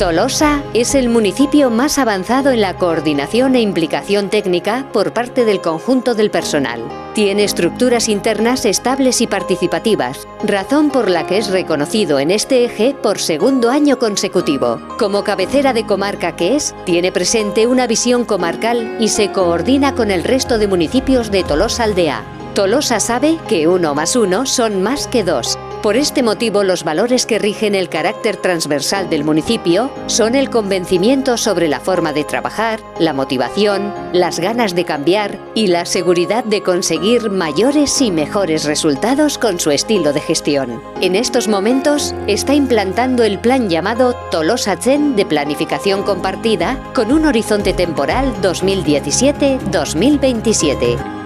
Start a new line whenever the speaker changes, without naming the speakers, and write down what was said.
Tolosa es el municipio más avanzado en la coordinación e implicación técnica por parte del conjunto del personal. Tiene estructuras internas estables y participativas, razón por la que es reconocido en este eje por segundo año consecutivo. Como cabecera de comarca que es, tiene presente una visión comarcal y se coordina con el resto de municipios de Tolosa Aldea. Tolosa sabe que uno más uno son más que dos por este motivo, los valores que rigen el carácter transversal del municipio son el convencimiento sobre la forma de trabajar, la motivación, las ganas de cambiar y la seguridad de conseguir mayores y mejores resultados con su estilo de gestión. En estos momentos está implantando el plan llamado Tolosa Chen de planificación compartida con un horizonte temporal 2017-2027